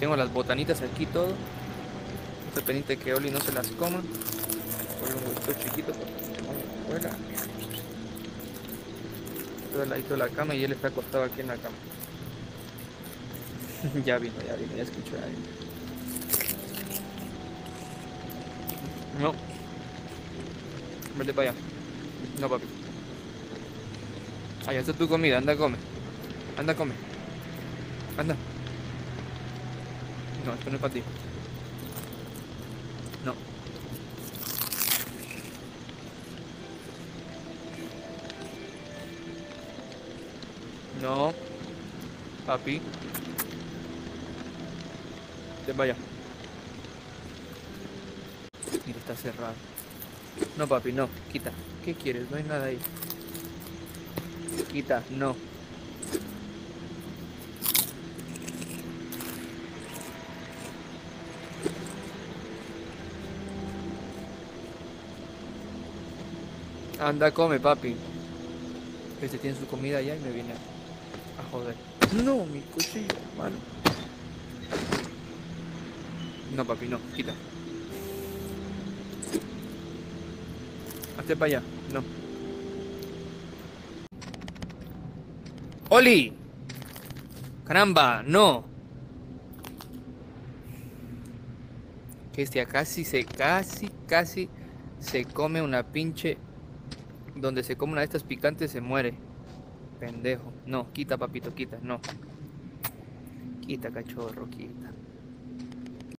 Tengo las botanitas aquí todo. Estoy pendiente que Oli no se las coma. Por un hueco chiquito porque. Todo al ladito de la cama y él está acostado aquí en la cama. ya vino, ya vino, ya escucho a alguien. No. Vete para allá. No, papi. Allá está tu comida, anda, come. Anda, come. Anda. No, esto no es para ti. No. No. Papi. Te vaya. Mira, está cerrado. No, papi, no. Quita. ¿Qué quieres? No hay nada ahí. Quita, no. Anda, come, papi. Este tiene su comida allá y me viene a, joder. No, mi cuchillo, hermano. No, papi, no. Quita. Hazte para allá. No. ¡Oli! ¡Caramba! ¡No! Que este casi se, casi, casi se come una pinche... Donde se come una de estas picantes se muere. Pendejo. No, quita, papito, quita. No. Quita, cachorro, quita.